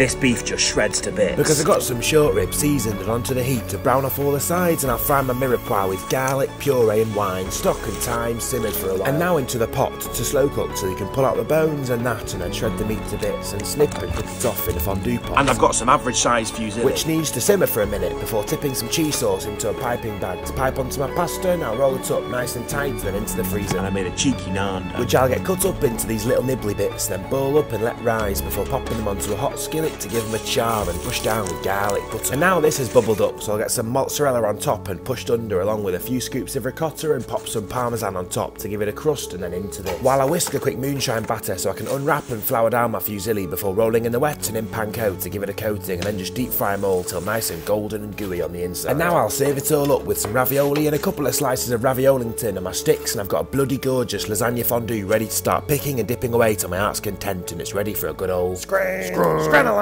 this beef just shreds to bits. Because I got some short ribs seasoned and onto the heat to brown off all the sides, and I'll fry my mirepoix with garlic, puree, and wine, stock and thyme, simmered for a while. And now into the pot to slow cook so you can pull out the bones and that, and then shred the meat to bits and snip and cook it off in a fondue pot. and I've got some average size fusilli. which needs to simmer for a minute before tipping some cheese sauce into a piping bag to pipe onto my pasta. Now roll it up nice and tight, then into the freezer. and I made a cheeky naan. which I'll get cut up into these little nibbly bits, then boil up and let rise before popping them onto a hot skillet to give them a char and push down with garlic butter. And now this has bubbled up, so I'll get some mozzarella on top and pushed under along with a few scoops of ricotta and pop some parmesan on top to give it a crust and then into this. While I whisk a quick moonshine batter so I can unwrap and flour down my fusilli before rolling in the wet and in panko to give it a coating and then just deep fry them all till nice and golden and gooey on the inside. And now I'll serve it all up with some ravioli and a couple of slices of raviolington and my sticks and I've got a bloody gorgeous lasagna fondue ready to start picking and dipping away till my heart's content and it's ready for a good old scran- scranalite.